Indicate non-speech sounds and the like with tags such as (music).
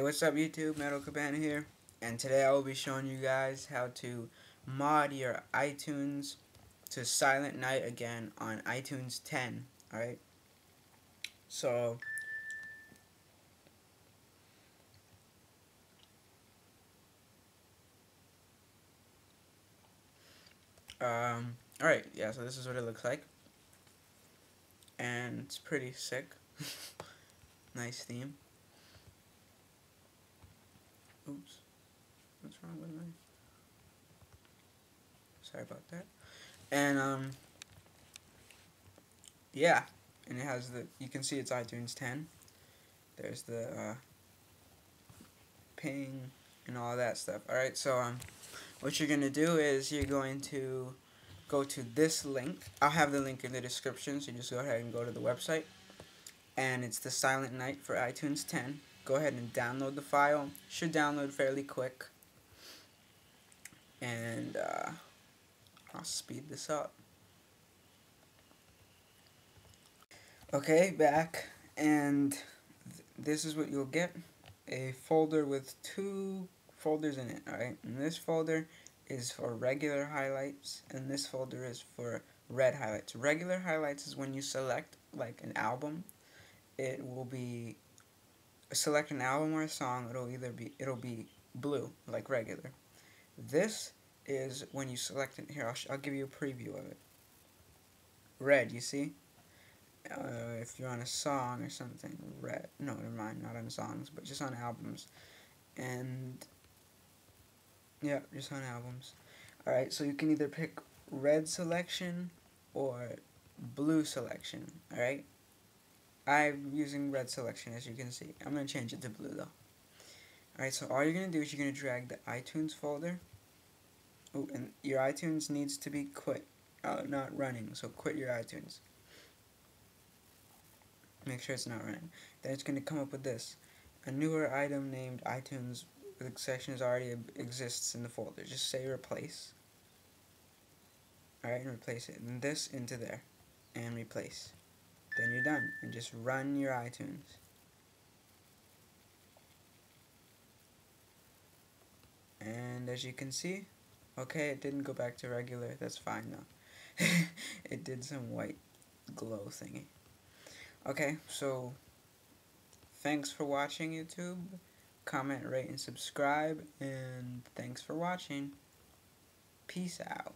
Hey, what's up YouTube? Metal Cabana here, and today I will be showing you guys how to mod your iTunes to Silent Night again on iTunes 10, alright? So, um, alright, yeah, so this is what it looks like, and it's pretty sick, (laughs) nice theme. Oops. What's wrong with my... Sorry about that. And, um... Yeah. And it has the... You can see it's iTunes 10. There's the, uh... Ping and all that stuff. Alright, so, um... What you're going to do is you're going to go to this link. I'll have the link in the description, so just go ahead and go to the website. And it's the Silent Night for iTunes 10 go ahead and download the file. Should download fairly quick. And uh, I'll speed this up. Okay, back. And th this is what you'll get. A folder with two folders in it, alright? And this folder is for regular highlights, and this folder is for red highlights. Regular highlights is when you select, like, an album. It will be select an album or a song, it'll either be it'll be blue like regular. This is when you select it. Here, I'll, I'll give you a preview of it. Red, you see? Uh, if you're on a song or something, red. No, never mind, not on songs, but just on albums. And yeah, just on albums. Alright, so you can either pick red selection or blue selection. Alright? I'm using red selection as you can see. I'm going to change it to blue though. Alright, so all you're going to do is you're going to drag the iTunes folder. Oh, and your iTunes needs to be quit, uh, not running. So quit your iTunes. Make sure it's not running. Then it's going to come up with this. A newer item named iTunes with sections already exists in the folder. Just say replace. Alright, and replace it. And this into there. And replace then you're done. And just run your iTunes. And as you can see, okay, it didn't go back to regular. That's fine though. (laughs) it did some white glow thingy. Okay, so thanks for watching YouTube. Comment, rate, and subscribe. And thanks for watching. Peace out.